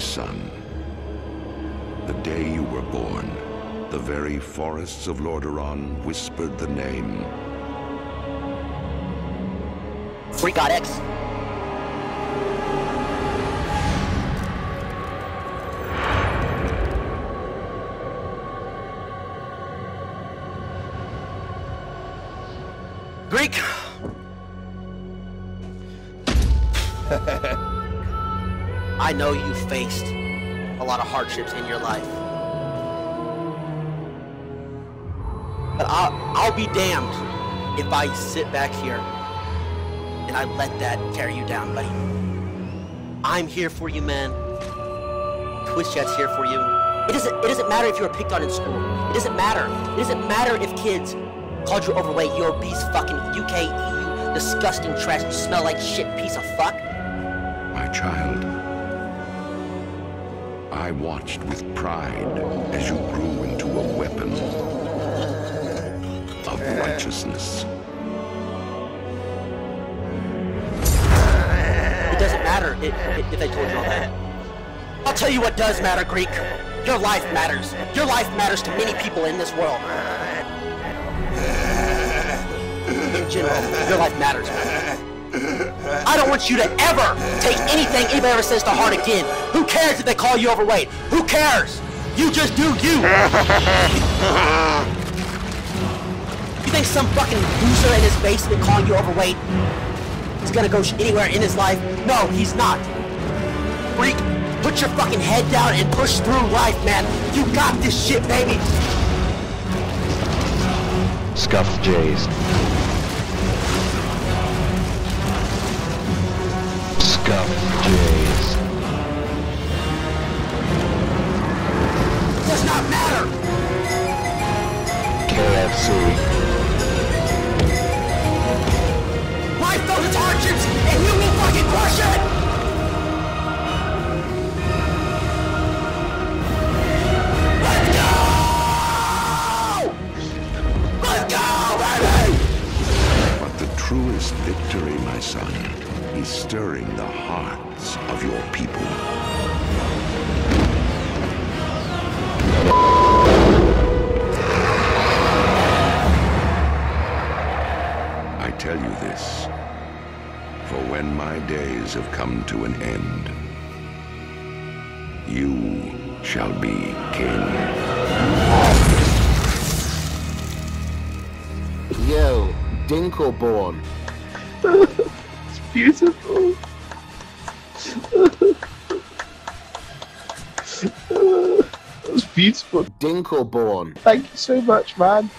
son. The day you were born, the very forests of Lordaeron whispered the name. Greek God X. Greek! I know you faced a lot of hardships in your life. But I'll, I'll be damned if I sit back here and I let that tear you down, buddy. I'm here for you, man. Twitch chat's here for you. It doesn't it doesn't matter if you were picked on in school. It doesn't matter. It doesn't matter if kids called you overweight, you obese fucking UK EU disgusting trash, you smell like shit piece of fuck. My child, I watched with pride as you grew into a weapon of righteousness. It doesn't matter if, if they told you all that. I'll tell you what does matter, Greek. Your life matters. Your life matters to many people in this world. In general, your life matters. I don't want you to ever take anything anybody ever says to heart again. Who cares if they call you overweight? Who cares? You just do you. You think some fucking loser in his basement calling you overweight is gonna go anywhere in his life? No, he's not. Freak, put your fucking head down and push through life, man. You got this shit, baby. Scuffed Jays. Life knows its hardships, and you will fucking crush it. Let's go! Let's go, baby! But the truest victory, my son, is stirring the hearts of your people. When my days have come to an end, you shall be king. Yo, Dinkelborn. It's beautiful. that was beautiful. Dinkelborn. Thank you so much, man.